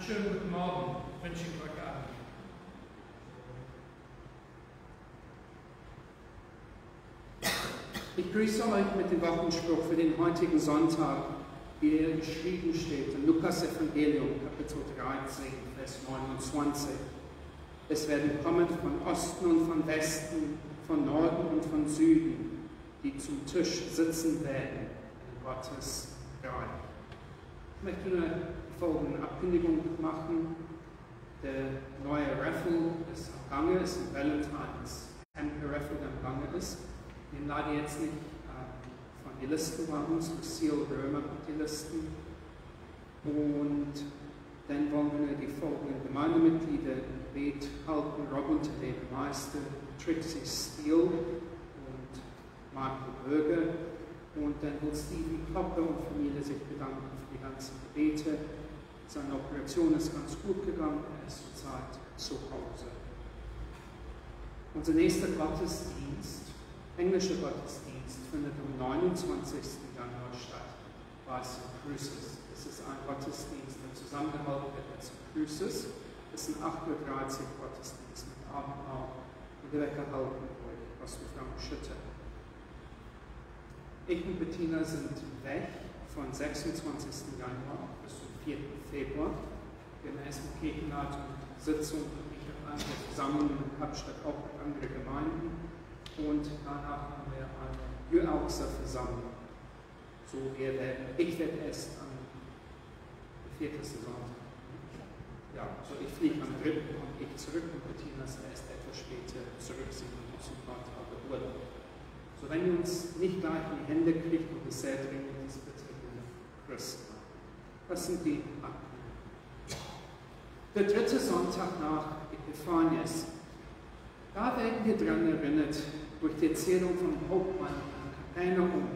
Einen schönen guten Morgen wünsche ich euch allen. Ich grüße euch mit dem Wochenspruch für den heutigen Sonntag, wie er geschrieben steht in Lukas Evangelium, Kapitel 13, Vers 29. Es werden kommen von Osten und von Westen, von Norden und von Süden, die zum Tisch sitzen werden in Gottes Reich. Ich möchte nur folgende Ankündigung machen. Der neue Raffle ist am Gange, ist ein Valentine's Temple Raffle, der am Gange ist. Wir laden jetzt nicht äh, von den Listen bei uns, Lucille Römer hat die Listen. Und dann wollen wir die folgenden Gemeindemitglieder Gebet halten, Robin Leben Meister, Trixie Steele und Marco Bürger. Und dann will Stephen Klopper und Familie sich bedanken für die ganzen Gebete. Seine Operation ist ganz gut gegangen, er ist zurzeit zu Hause. Unser nächster Gottesdienst, englischer Gottesdienst, findet am 29. Januar statt bei St. Crucis. Es ist ein Gottesdienst, der zusammengehalten wird mit St. Crucis. Es ein 8.30 Uhr Gottesdienst mit Abendmahl und der Wecker halten euch, was wir Frank Schütte. Ich und Bettina sind weg von 26. Januar 4. Februar. Gemäß der Kirchenleitung Sitzung ich habe andere Versammlungen in Kapstadt auch mit anderen Gemeinden und danach haben wir eine Jüauxer Versammlung. So wir werden, ich werde erst am 4. Sonntag. Ja, so ich fliege am 3. und ich zurück und Bettina ist erst etwas später zurück, sie kommt aus ein paar Tage Urlaub. So wenn ihr uns nicht gleich in die Hände kriegt und es sehr dringend ist, bitte Christen. Das sind die Akten. Der dritte Sonntag nach Epiphanias. Da werden wir daran erinnert durch die Erzählung von Hauptmann an Kapernaum.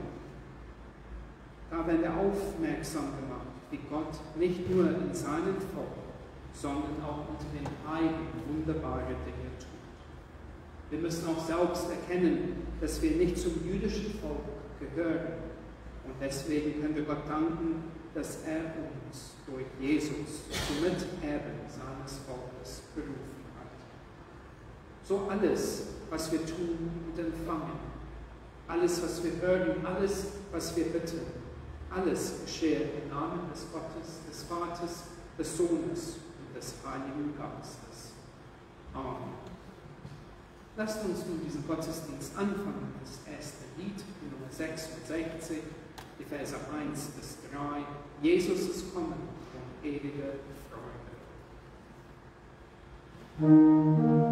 Da werden wir aufmerksam gemacht, wie Gott nicht nur in seinem Volk, sondern auch unter den Heiden wunderbare Dinge tut. Wir müssen auch selbst erkennen, dass wir nicht zum jüdischen Volk gehören. Und deswegen können wir Gott danken, dass er uns durch Jesus zum Miterben seines Volkes berufen hat. So alles, was wir tun und empfangen, alles, was wir hören, alles, was wir bitten, alles geschehe im Namen des Gottes, des Vaters, des Sohnes und des Heiligen Geistes. Amen. Lasst uns nun diesen Gottesdienst anfangen. Das erste Lied, Nummer 66, die Verse 1 bis 3. Jesus ist kommen von ewiger Freude.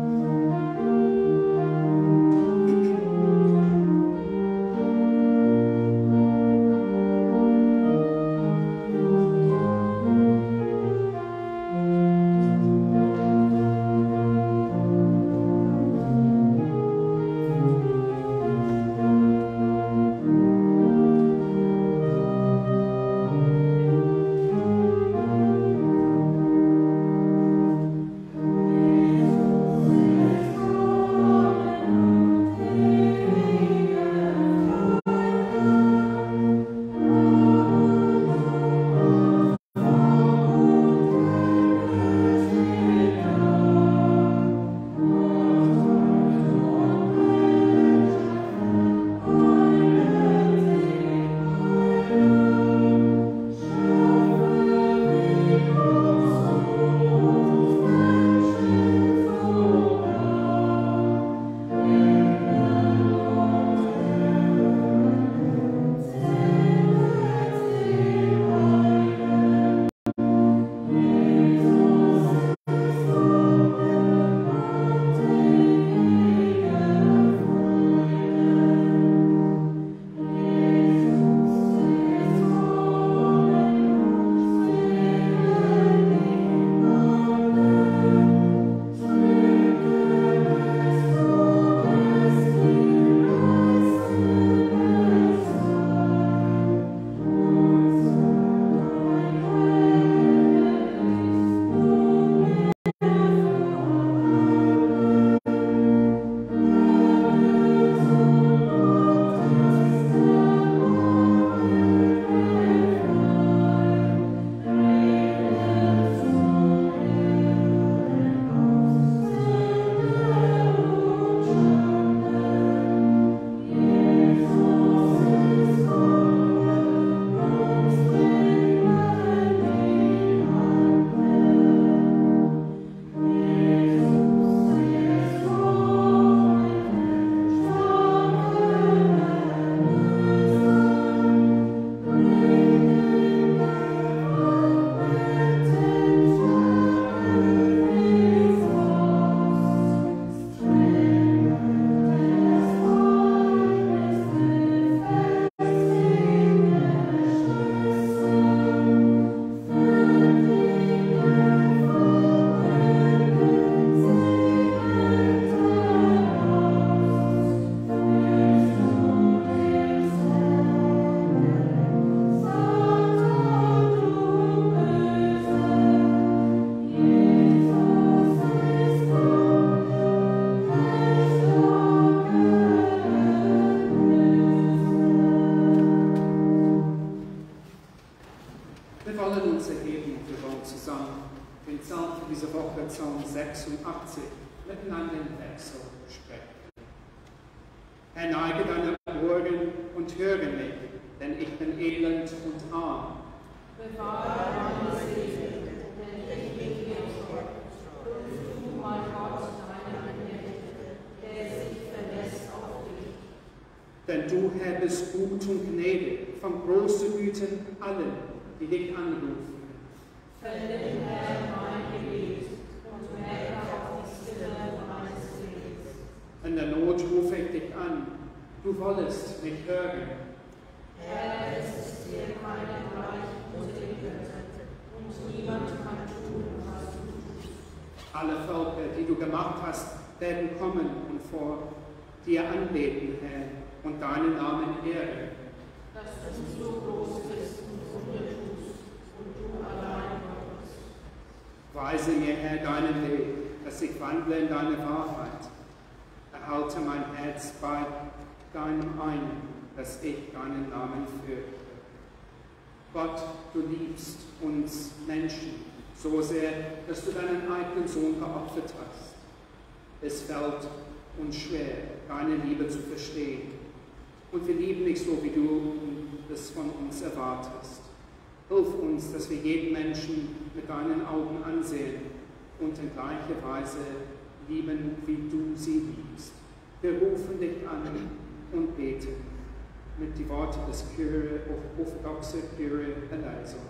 Denn du, Herr, bist gut und gnädig, von großen Güten allen, die dich anrufen. Vernimm, Herr, mein Gebet und merke auf die Stimme meines Lebens. In der Not rufe ich dich an, du wollest mich hören. Herr, es ist dir keinem gleich unter den Göttern, und niemand kann tun, was du tust. Alle Völker, die du gemacht hast, werden kommen und vor dir anbeten, Herr, und deinen Namen ehren. Dass du so groß bist und Wunder tust, und du allein Gott bist. Weise mir, Herr, deinen Weg, dass ich wandle in deine Wahrheit. Erhalte mein Herz bei deinem einen, dass ich deinen Namen fürchte. Gott, du liebst uns Menschen so sehr, dass du deinen eigenen Sohn geopfert hast. Es fällt uns schwer, deine Liebe zu verstehen. Und wir lieben dich so, wie du es von uns erwartest. Hilf uns, dass wir jeden Menschen mit deinen Augen ansehen und in gleicher Weise lieben, wie du sie liebst. Wir rufen dich an und beten mit die Worte des Kyrie, orthodoxe Kyrie eleison.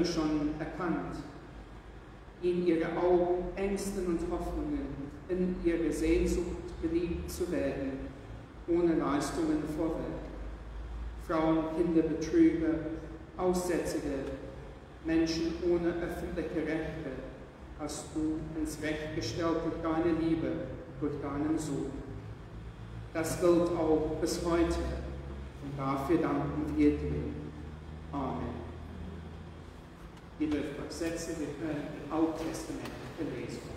Immer schon erkannt, in ihre Augen, Ängsten und Hoffnungen, in ihre Sehnsucht geliebt zu werden, ohne Leistungen vorweg. Frauen, Kinder, Betrüger, aussätzige Menschen ohne öffentliche Rechte hast du ins Recht gestellt durch deine Liebe, durch deinen Sohn. Das gilt auch bis heute und dafür danken wir dir. Amen. Ihr dürft euch setzen, wir können die alttestamentliche Lesung.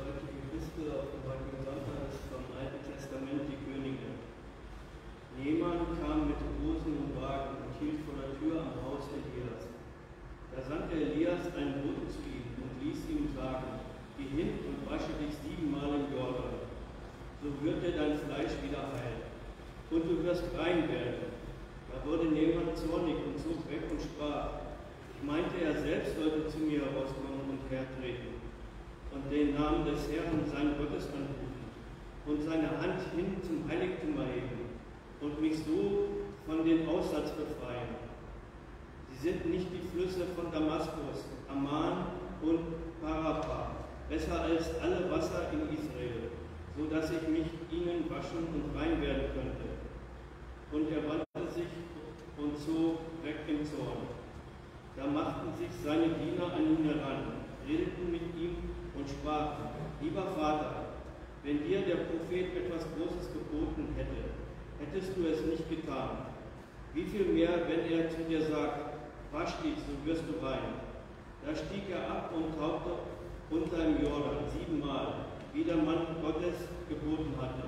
heutige Liste auf dem heutigen Sonntag ist vom Alten Testament die Könige. Jemand kam mit Rosen und Wagen und hielt vor der Tür am Haus Elias. Da sandte Elias einen Boten zu ihm und ließ ihm sagen, geh hin und wasche dich siebenmal im Jordan. So wird dir dein Fleisch wieder heil. Und du wirst rein werden. Da wurde Nehmann zornig und zog weg und sprach, ich meinte, er selbst sollte zu mir herauskommen und hertreten und den Namen des Herrn, sein Gottes, anrufen und seine Hand hin zum Heiligtum erheben und mich so von dem Aussatz befreien. Sie sind nicht die Flüsse von Damaskus, Amman und Parapa, besser als alle Wasser in Israel, so dass ich mich ihnen waschen und rein werden könnte. Und er wandte sich und zog weg im Zorn. Da machten sich seine Diener an ihn heran, redeten mit ihm und sprachen, lieber Vater, wenn dir der Prophet etwas Großes geboten hätte, hättest du es nicht getan. Wie viel mehr, wenn er zu dir sagt, wasch dich, so wirst du rein. Da stieg er ab und tauchte unter im Jordan siebenmal, wie der Mann Gottes geboten hatte.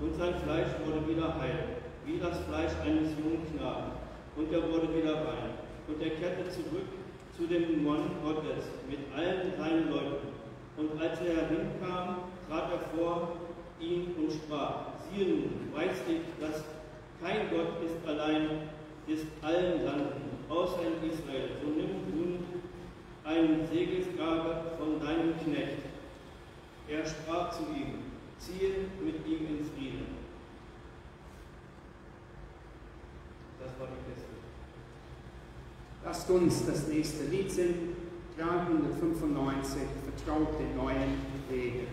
Und sein Fleisch wurde wieder heil, wie das Fleisch eines jungen Knaben. Und er wurde wieder rein. Und er kehrte zurück zu dem Mann Gottes mit allen seinen Leuten. Und als er hinkam, trat er vor ihn und sprach, siehe nun, weiß ich, dass kein Gott ist allein, ist allen Landen, außer in Israel. So nimm nun eine Segelsgabe von deinem Knecht. Er sprach zu ihm, ziehe mit ihm in Frieden. Das war die Kiste. Lasst uns das nächste Lied singen, 395, Vertraut den neuen Wegen.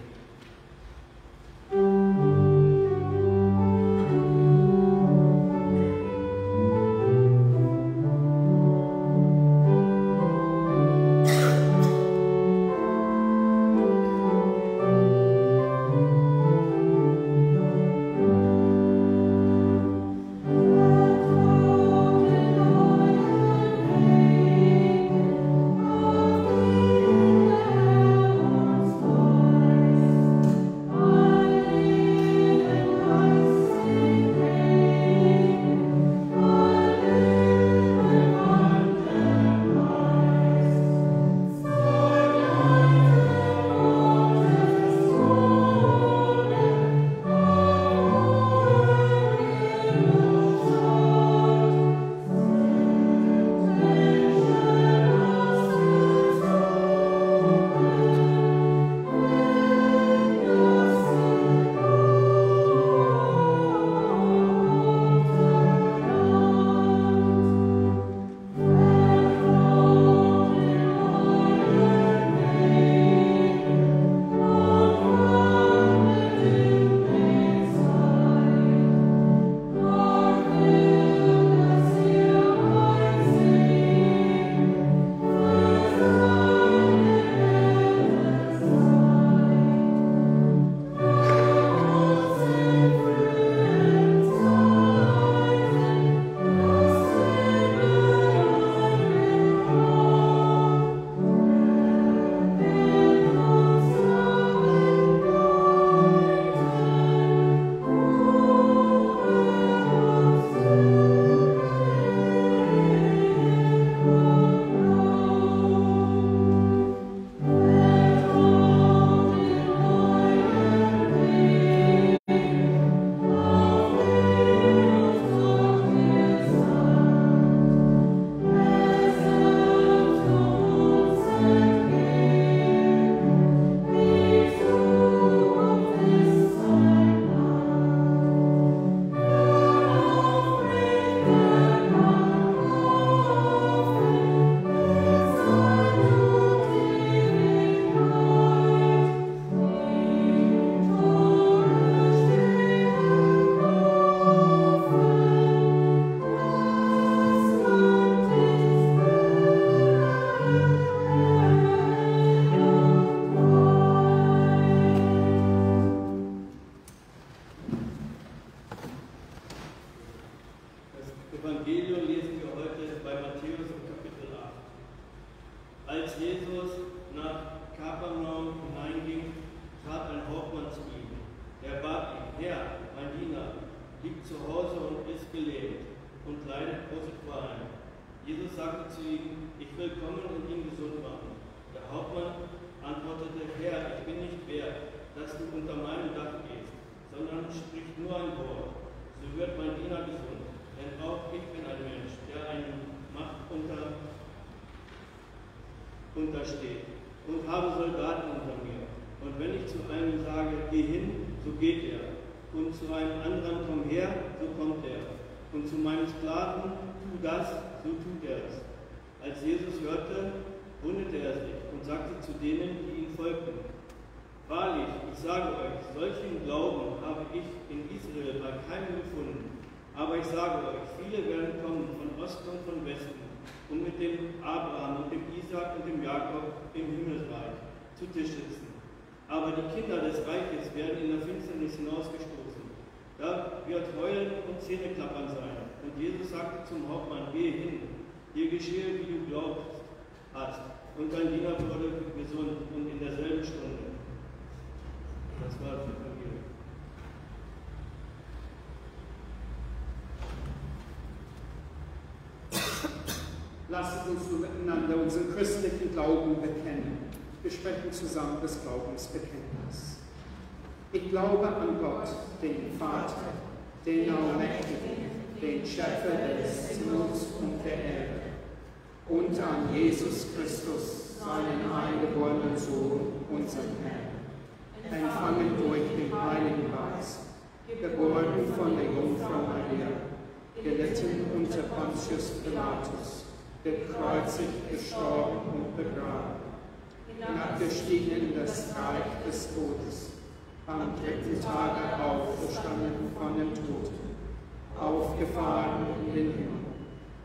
Sprechen zusammen das Glaubensbekenntnis. Ich glaube an Gott, den Vater, den Allmächtigen, den Schöpfer des Himmels und der Erde, und an Jesus Christus, seinen eingeborenen Sohn, unseren Herrn, empfangen durch den Heiligen Geist, geboren von der Jungfrau Maria, gelitten unter Pontius Pilatus, gekreuzigt, gestorben und begraben, hinabgestiegen in das Reich des Todes, am dritten Tage auferstanden von den Toten, aufgefahren in den Himmel.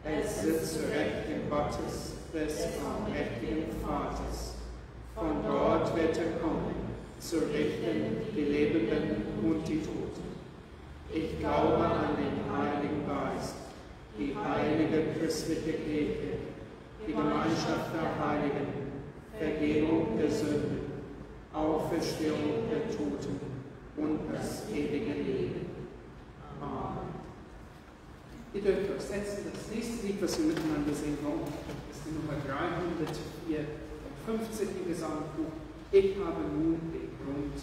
Er sitzt zu Rechten Gottes, des allmächtigen Vaters. Von dort wird er kommen, zu richten die Lebenden und die Toten. Ich glaube an den Heiligen Geist, die heilige christliche Kirche, die Gemeinschaft der Heiligen, Vergebung der Sünden, Auferstehung der Toten und das ewige Leben. Amen. Ihr dürft euch setzen. Das nächste Lied, was wir miteinander singen wollen, ist die Nummer 304 vom 15. Gesangbuch. Ich habe nun den Grund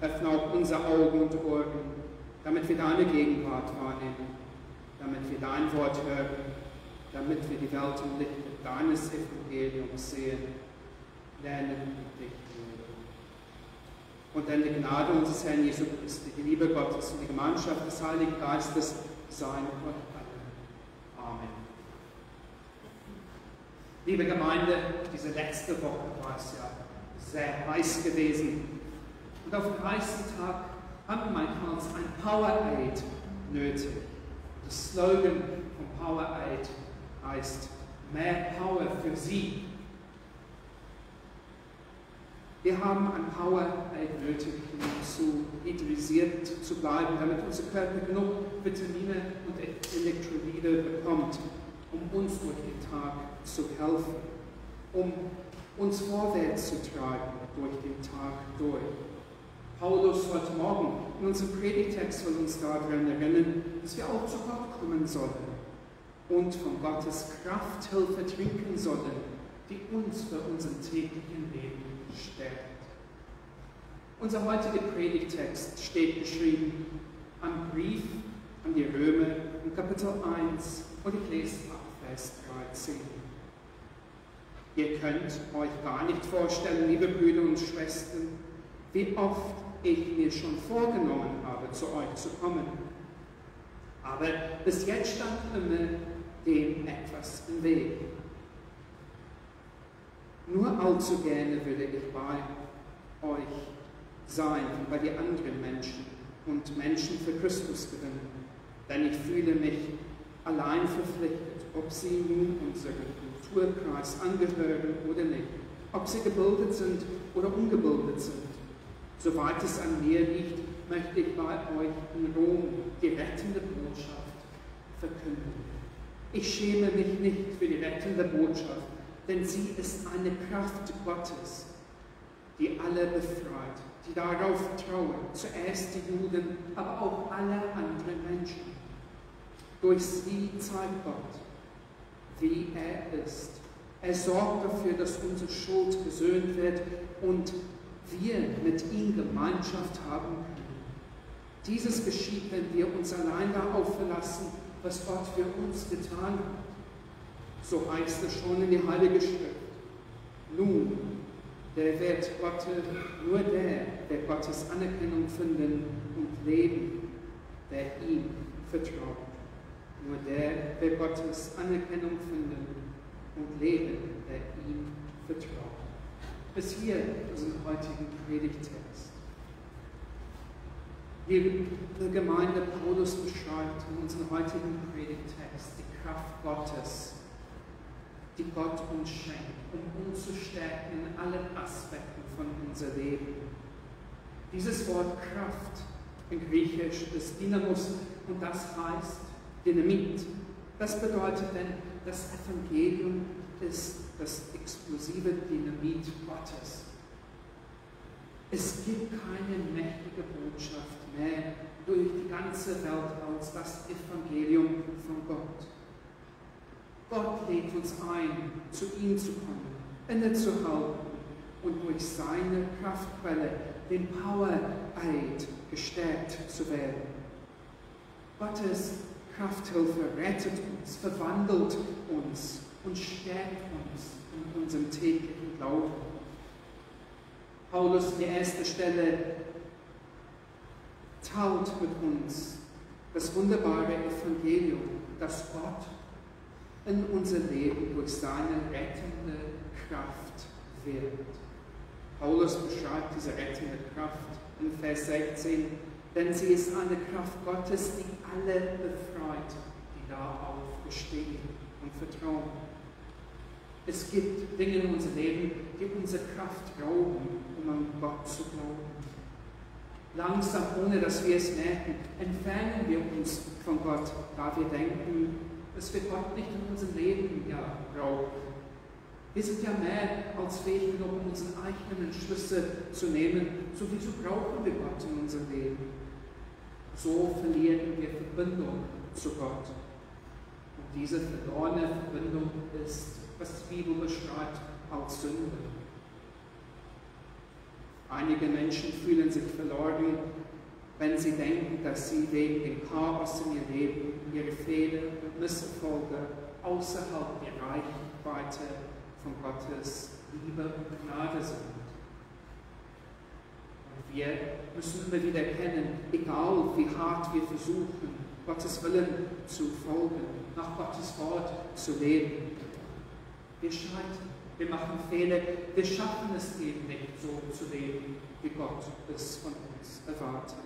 Öffne auch unsere Augen und Ohren, damit wir deine Gegenwart wahrnehmen, damit wir dein Wort hören, damit wir die Welt im Licht deines Evangeliums sehen, lernen und dich lieben. Und dann die Gnade unseres Herrn Jesu Christi, die Liebe Gottes und die Gemeinschaft des Heiligen Geistes sein euch allen. Amen. Liebe Gemeinde, diese letzte Woche war es ja sehr heiß gewesen. Und auf dem heißen Tag haben wir manchmal ein Power-Aid nötig. Das Slogan von Power-Aid heißt mehr Power für Sie. Wir haben ein Power-Aid nötig, um zu hydrisiert zu bleiben, damit unser Körper genug Vitamine und Elektrolyte bekommt, um uns durch den Tag zu helfen, um uns vorwärts zu treiben durch den Tag durch. Paulus heute Morgen in unserem Predigtext will uns daran erinnern, dass wir auch zu Gott kommen sollen und von Gottes Krafthilfe trinken sollen, die uns für unseren täglichen Leben stärkt. Unser heutiger Predigtext steht geschrieben am Brief an die Römer in Kapitel 1 und ich lese ab Vers 13. Ihr könnt euch gar nicht vorstellen, liebe Brüder und Schwestern, wie oft ich mir schon vorgenommen habe, zu euch zu kommen. Aber bis jetzt stand immer dem etwas im Weg. Nur allzu gerne würde ich bei euch sein, bei den anderen Menschen und Menschen für Christus gewinnen, denn ich fühle mich allein verpflichtet, ob sie nun unserem Kulturkreis angehören oder nicht, ob sie gebildet sind oder ungebildet sind. Soweit es an mir liegt, möchte ich bei euch in Rom die rettende Botschaft verkünden. Ich schäme mich nicht für die rettende Botschaft, denn sie ist eine Kraft Gottes, die alle befreit, die darauf trauen, zuerst die Juden, aber auch alle anderen Menschen. Durch sie zeigt Gott, wie er ist. Er sorgt dafür, dass unsere Schuld gesöhnt wird und wir mit ihm Gemeinschaft haben können. Dieses geschieht, wenn wir uns allein darauf verlassen, was Gott für uns getan hat. So heißt es schon in der Heilige Schrift. Nun, der wird Gott, nur der, der Gottes Anerkennung finden und leben, der ihm vertraut. Nur der wird Gottes Anerkennung finden und leben, der ihm vertraut. Bis hier unseren heutigen Predigtext. Liebe Gemeinde, Paulus beschreibt in unserem heutigen Predigtext die Kraft Gottes, die Gott uns schenkt, um uns zu stärken in allen Aspekten von unser Leben. Dieses Wort Kraft in Griechisch ist Dynamos und das heißt Dynamit. Das bedeutet denn, das Evangelium ist das explosive Dynamit Gottes. Es gibt keine mächtige Botschaft mehr durch die ganze Welt als das Evangelium von Gott. Gott lädt uns ein, zu ihm zu kommen, innezuhalten und durch seine Kraftquelle, den Power Aid, gestärkt zu werden. Gottes Krafthilfe rettet uns, verwandelt uns und stärkt uns unserem täglichen Glauben. Paulus an der ersten Stelle teilt mit uns das wunderbare Evangelium, das Gott in unser Leben durch seine rettende Kraft wirkt. Paulus beschreibt diese rettende Kraft in Vers 16, denn sie ist eine Kraft Gottes, die alle befreit, die darauf bestehen und vertrauen. Es gibt Dinge in unserem Leben, die unsere Kraft rauben, um an Gott zu glauben. Langsam, ohne dass wir es merken, entfernen wir uns von Gott, da wir denken, dass wir Gott nicht in unserem Leben ja brauchen. Wir sind ja mehr als fähig genug, um unsere eigenen Entschlüsse zu nehmen. Sowieso brauchen wir Gott in unserem Leben. So verlieren wir Verbindung zu Gott. Und diese verlorene Verbindung ist, was die Bibel beschreibt, als Sünde. Einige Menschen fühlen sich verloren, wenn sie denken, dass sie wegen dem Chaos in ihr Leben, ihre Fehler und Misserfolge außerhalb der Reichweite von Gottes Liebe und Gnade sind. Und wir müssen immer wieder erkennen, egal wie hart wir versuchen, Gottes Willen zu folgen, nach Gottes Wort zu leben, wir scheitern, wir machen Fehler, wir schaffen es eben nicht so zu leben, wie Gott es von uns erwartet.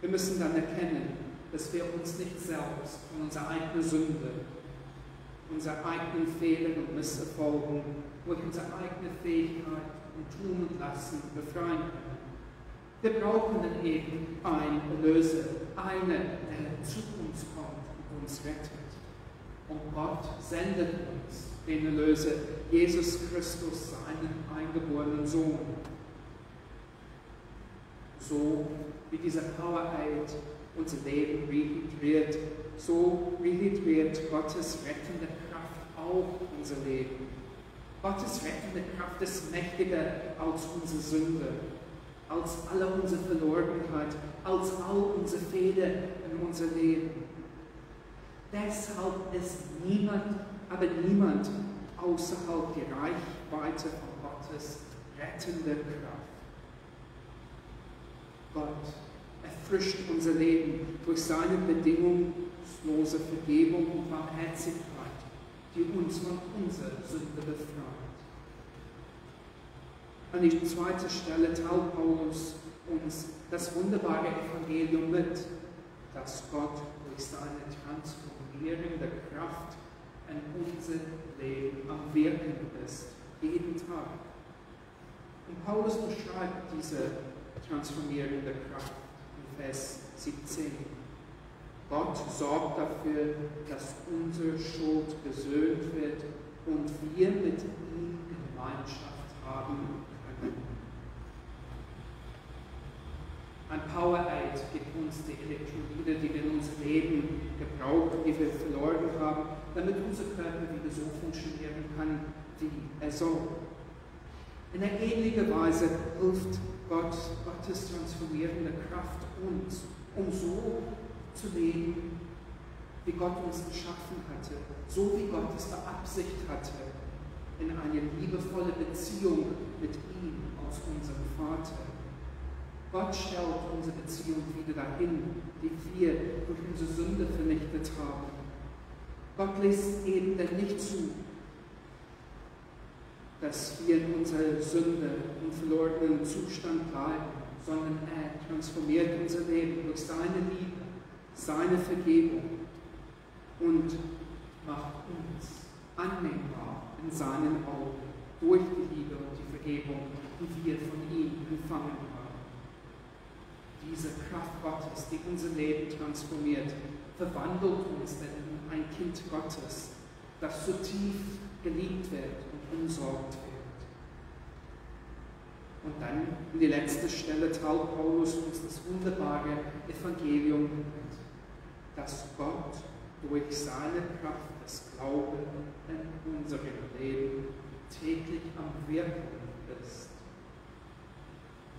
Wir müssen dann erkennen, dass wir uns nicht selbst von unserer eigenen Sünde, unserer eigenen Fehler und Misserfolgen, durch unsere eigene Fähigkeit und Tun und Lassen befreien können. Wir brauchen dann eben einen Erlöser, einen, der zu uns kommt und uns rettet. Und Gott sendet uns den Erlöser, Jesus Christus, seinen eingeborenen Sohn. So wie dieser Power-Aid unser Leben rehydriert, so rehydriert Gottes rettende Kraft auch unser Leben. Gottes rettende Kraft ist mächtiger als unsere Sünde, als alle unsere Verlorenheit, als all unsere Fehler in unser Leben. Deshalb ist niemand, aber niemand außerhalb der Reichweite von Gottes rettende Kraft. Gott erfrischt unser Leben durch seine bedingungslose Vergebung und Barmherzigkeit, die uns von unserer Sünde befreit. An die zweite Stelle teilt Paulus uns das wunderbare Evangelium mit, dass Gott durch seine transformierende Kraft in unser Leben am Wirken ist, jeden Tag. Und Paulus beschreibt diese transformierende Kraft in Vers 17. Gott sorgt dafür, dass unsere Schuld gesöhnt wird und wir mit ihm Gemeinschaft haben können. Ein Power-Aid gibt uns die Elektrolyte, die wir in unserem Leben gebrauchen, die wir verloren haben, damit unser Körper wieder so funktionieren kann, wie er soll. In einer ähnlichen Weise hilft Gott, Gottes transformierende Kraft uns, um so zu leben, wie Gott uns geschaffen hatte, so wie Gott es beabsichtigt hatte, in eine liebevolle Beziehung mit ihm als unserem Vater. Gott stellt unsere Beziehung wieder dahin, die wir durch unsere Sünde vernichtet haben. Gott lässt eben nicht zu, dass wir in unserer Sünde und verlorenen Zustand bleiben, sondern er transformiert unser Leben durch seine Liebe, seine Vergebung und macht uns annehmbar in seinen Augen durch die Liebe und die Vergebung, die wir von ihm empfangen. Diese Kraft Gottes, die unser Leben transformiert, verwandelt uns in ein Kind Gottes, das so tief geliebt wird und umsorgt wird. Und dann in die letzte Stelle traut Paulus uns das wunderbare Evangelium mit, dass Gott durch seine Kraft des Glaubens in unserem Leben täglich am Wirken ist.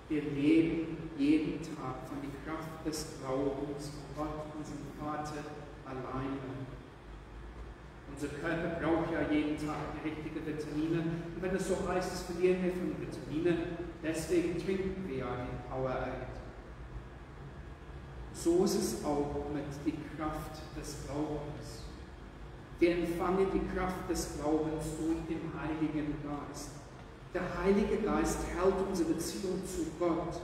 Wir leben jeden Tag von der Kraft des Glaubens von Gott, unserem Vater, alleine. Unser Körper braucht ja jeden Tag die richtigen Vitamine. Und wenn es so heißt, es verlieren wir von Vitaminen, deswegen trinken wir ja den Power-Aid. So ist es auch mit der Kraft des Glaubens. Wir empfangen die Kraft des Glaubens durch den Heiligen Geist. Der Heilige Geist hält unsere Beziehung zu Gott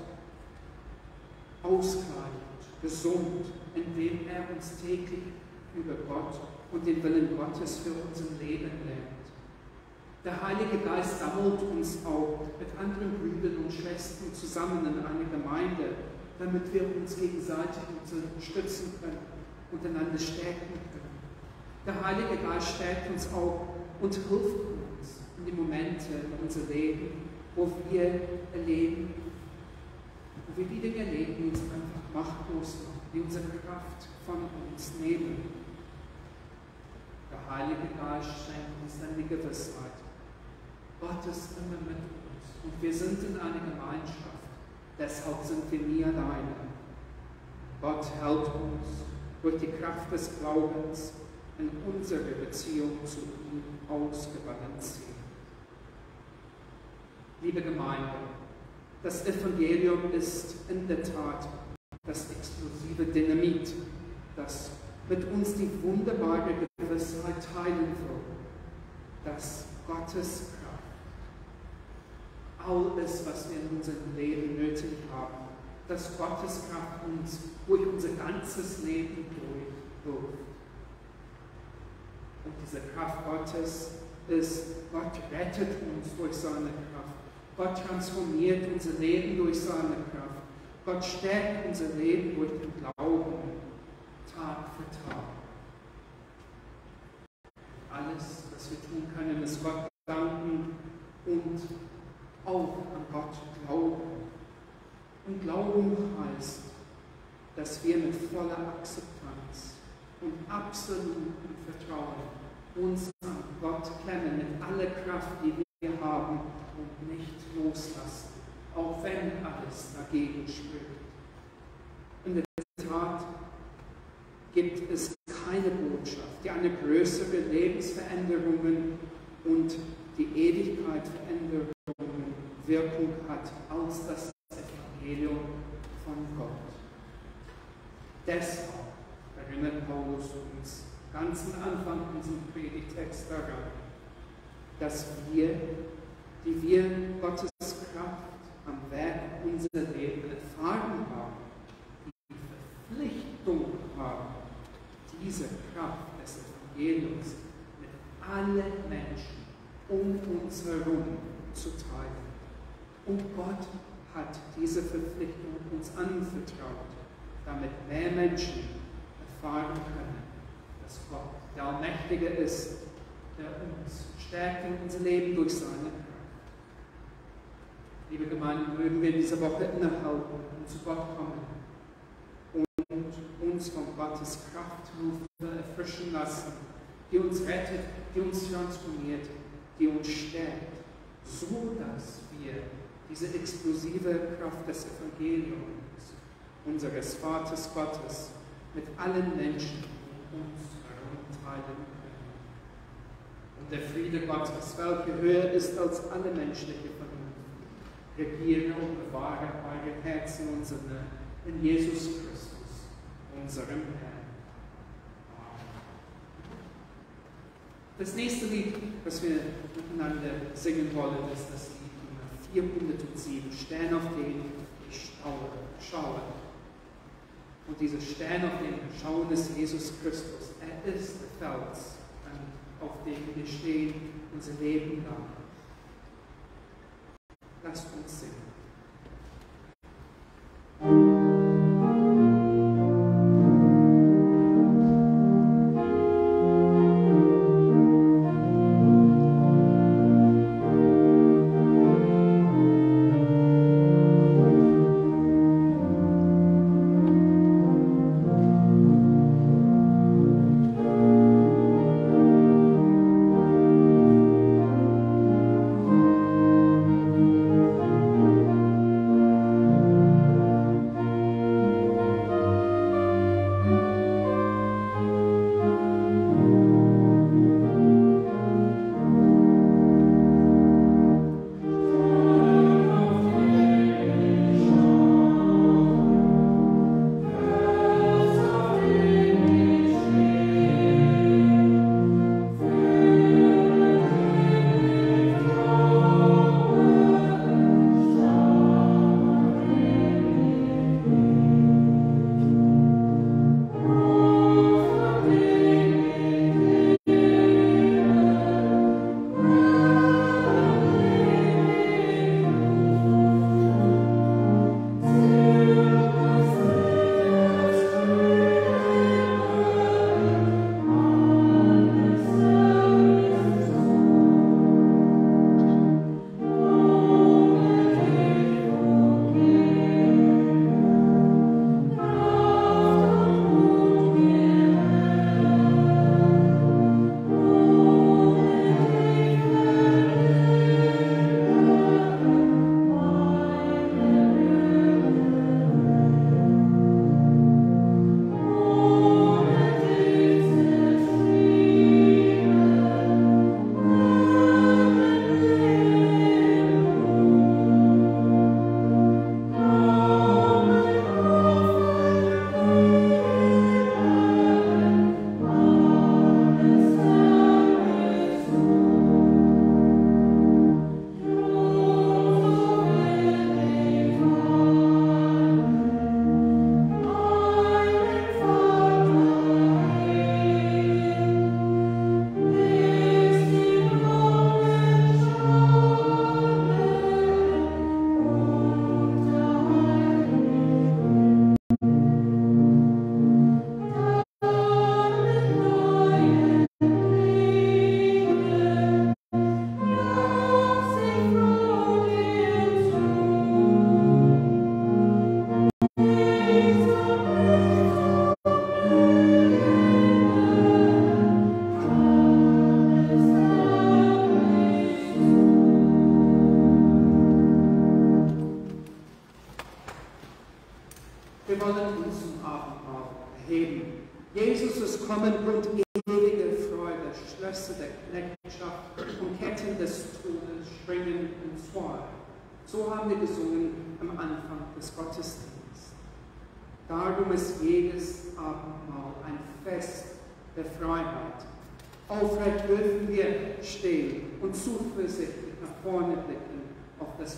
ausgleichend, gesund, indem er uns täglich über Gott und den Willen Gottes für unser Leben lernt. Der Heilige Geist sammelt uns auch mit anderen Brüdern und Schwestern zusammen in einer Gemeinde, damit wir uns gegenseitig unterstützen können und einander stärken können. Der Heilige Geist stärkt uns auch und hilft uns in den Momenten in unserem Leben, wo wir erleben, wo wir die Dinge erleben, die uns einfach machtlos machen die unsere Kraft von uns nehmen. Der Heilige Geist schenkt uns die Gewissheit. Gott ist immer mit uns und wir sind in einer Gemeinschaft. Deshalb sind wir nie alleine. Gott hält uns durch die Kraft des Glaubens in unsere Beziehung zu ihm ausgebalanciert. Liebe Gemeinde, das Evangelium ist in der Tat das explosive Dynamit, das mit uns die wunderbare Gewissheit teilen will, dass Gottes Kraft alles, was wir in unserem Leben nötig haben, dass Gottes Kraft uns durch unser ganzes Leben durchwirft. Und diese Kraft Gottes ist, Gott rettet uns durch seine Kraft. Gott transformiert unser Leben durch seine Kraft. Gott stärkt unser Leben durch den Glauben, Tag für Tag. Alles, was wir tun können, ist Gott danken und auch an Gott glauben. Und Glauben heißt, dass wir mit voller Akzeptanz und absolutem Vertrauen uns an Gott klemmen mit aller Kraft, die wir haben und nicht loslassen, auch wenn alles dagegen spricht. In der Tat gibt es keine Botschaft, die eine größere Lebensveränderung und die Ewigkeitsveränderungen Wirkung hat als das Evangelium von Gott. Deshalb erinnert Paulus uns ganz am Anfang unseres Predigtext daran, dass wir, die wir Gottes Kraft am Werk unser Leben erfahren haben, die Verpflichtung haben, diese Kraft des Evangeliums mit allen Menschen um uns herum zu teilen. Und Gott hat diese Verpflichtung uns anvertraut, damit mehr Menschen erfahren können, dass Gott der Allmächtige ist, der uns stärkt in unser Leben durch seine. Liebe Gemeinde, mögen wir diese Woche innehalten und zu Gott kommen und uns von Gottes Kraftrufe erfrischen lassen, die uns rettet, die uns transformiert, die uns stärkt, so dass wir diese explosive Kraft des Evangeliums, unseres Vaters Gottes, mit allen Menschen um uns herum teilen. Und der Friede Gottes, welcher höher ist als alle menschliche Vernunft, regiere und bewahre eure Herzen und Sinne in Jesus Christus, unserem Herrn. Das nächste Lied, das wir miteinander singen wollen, ist das Lied Nummer 407, Stern, auf den ich schaue. Und dieser Stern, auf den wir schauen, ist Jesus Christus. Er ist der Fels, auf dem wir stehen, unser Leben lang. Lasst uns singen.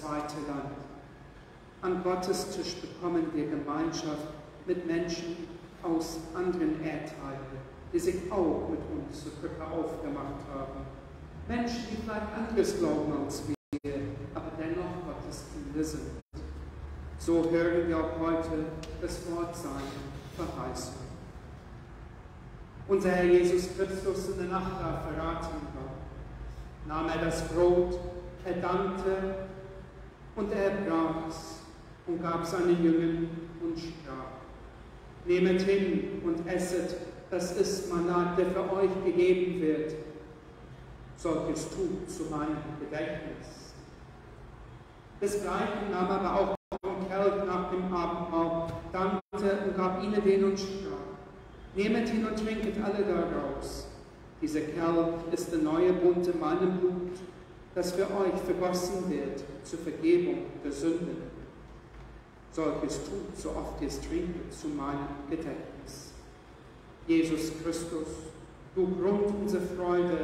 Weite Land. An Gottes Tisch bekommen wir Gemeinschaft mit Menschen aus anderen Erdteilen, die sich auch mit uns zur Krippe aufgemacht haben. Menschen, die vielleicht anderes glauben als wir, aber dennoch Gottes Kinder sind. So hören wir auch heute das Wort seiner Verheißung. Unser Herr Jesus Christus in der Nacht da verraten war, nahm er das Brot, er dankte und er brach es und gab seinen Jüngern und sprach, Nehmet hin und esset, das ist Manat, der für euch gegeben wird. Solches tut zu meinem Gedächtnis. Desgleichen nahm aber auch den Kelch nach dem Abendmahl, dankte und gab ihnen den und sprach, Nehmet hin und trinket alle daraus. Dieser Kelch ist der neue Bund in meinem Blut, das für euch vergossen wird zur Vergebung der Sünden. Solches tut, so oft ihr es zu meinem Gedächtnis. Jesus Christus, du Grund unserer Freude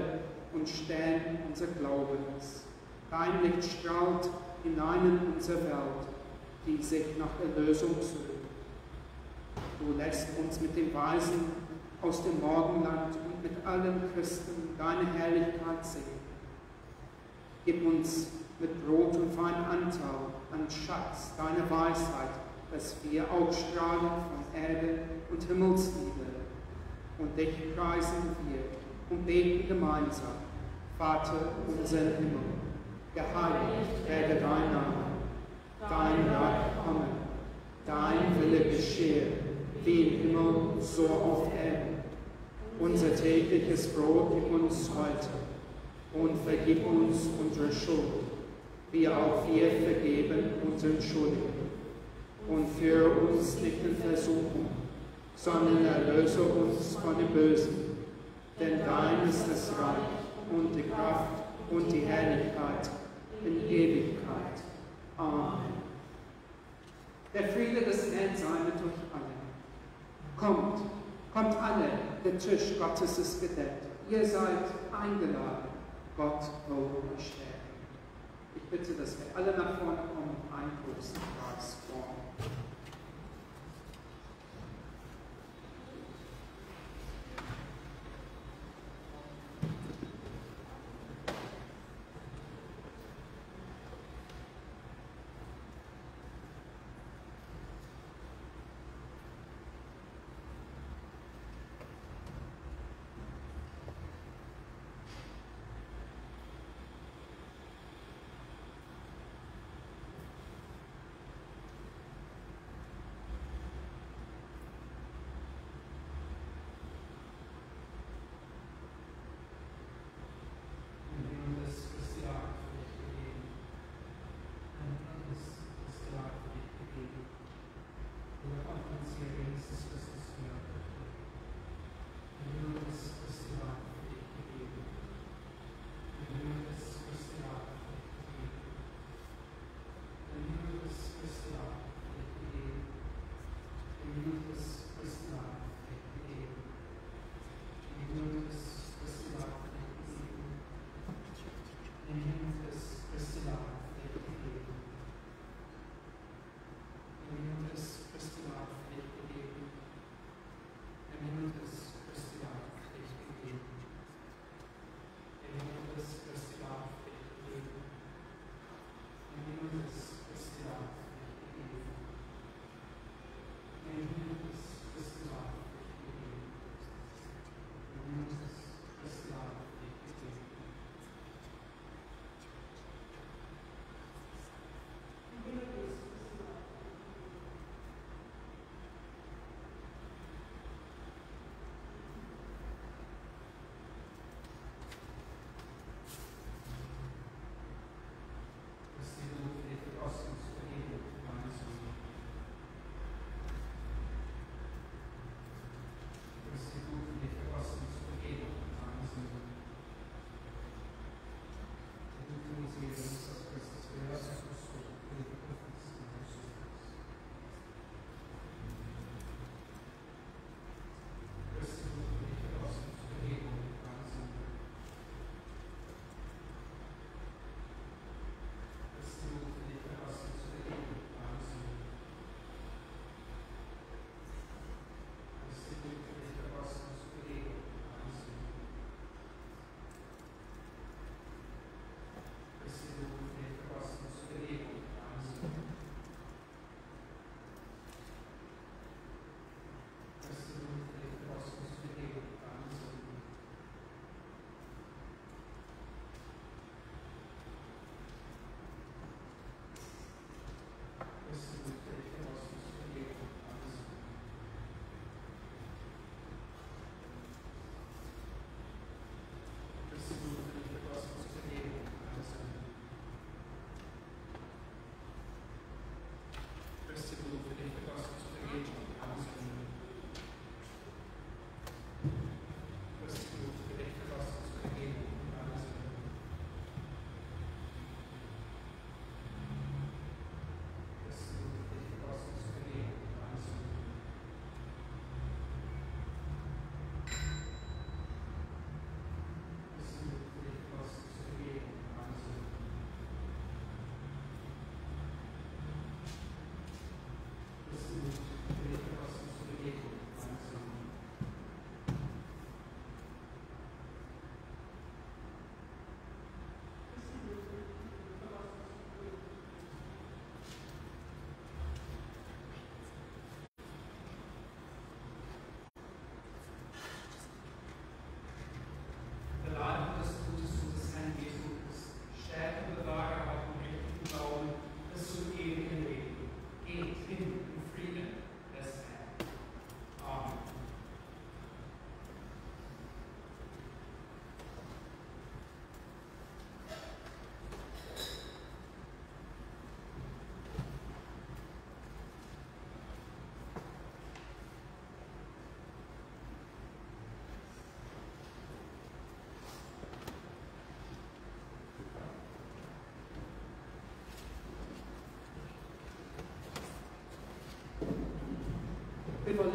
und Stern unser Glaubens. Dein Licht strahlt hinein in unsere Welt, die sich nach Erlösung sucht. Du lässt uns mit den Weisen aus dem Morgenland und mit allen Christen deine Herrlichkeit sehen. Gib uns mit Brot und Wein Anteil an Schatz deiner Weisheit, dass wir ausstrahlen von Erde und Himmelsliebe. Und dich preisen wir und beten gemeinsam. Vater unser im Himmel, geheiligt werde dein Name, dein Reich komme, dein Wille geschehe, wie im Himmel, so auf Erden. Unser tägliches Brot gib uns heute und vergib uns unsere Schuld, wie auch wir vergeben unseren Schuldigen. Und führe uns nicht in Versuchung, sondern erlöse uns von dem Bösen. Denn dein ist das Reich und die Kraft und die Herrlichkeit in Ewigkeit. Amen. Der Friede des Herrn sei mit euch allen. Kommt, kommt alle, der Tisch Gottes ist gedeckt. Ihr seid eingeladen. Gott wohl euch stärken. Ich bitte, dass wir alle nach vorne kommen und ein großen Preis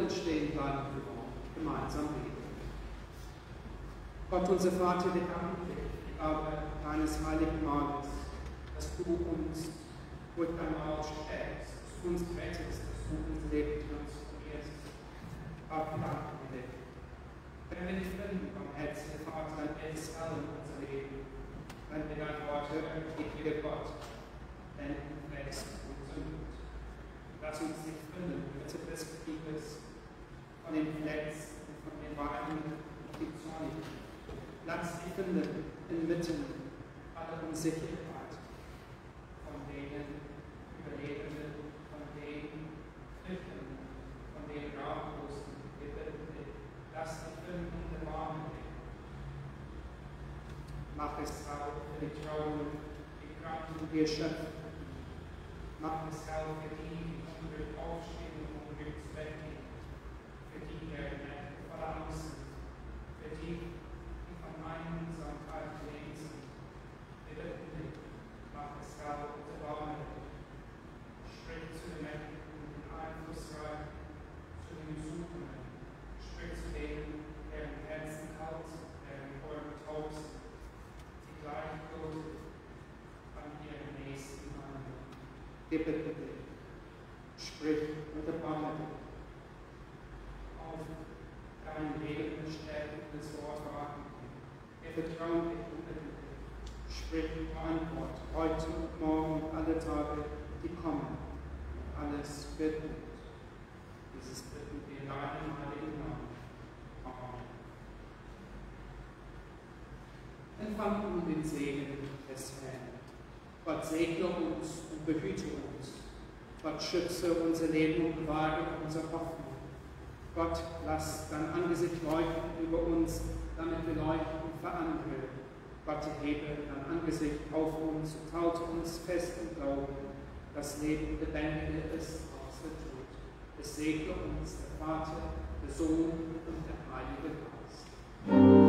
und stehen bleiben wir gemeinsam beten. Gott, unser Vater, wir danken dir für die Arbeit deines heiligen Mahles, dass du uns durch dein Maul stärkst, dass du uns rettest, dass du unser Leben transformierst. creation Wir dich, sprich und erbarme dich. Auf dein Leben stärkendes Wort warten. Wir vertrauen dich und dich. Sprich und Antwort heute und morgen und alle Tage, die kommen. Und alles wird gut. Dieses bitten wir in deinem Namen. Amen. empfangen nun den Segen des Herrn. Gott segne uns und behüte uns. Gott schütze unser Leben und bewahre unsere Hoffnung. Gott, lass dein Angesicht leuchten über uns, damit wir leuchten für andere. Gott, erhebe dein Angesicht auf uns und halte uns fest im Glauben. Das Leben lebendiger ist als der Tod. Es segne uns der Vater, der Sohn und der Heilige Geist.